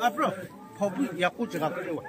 Oh, bro. 跑步也顾这个，跟着我。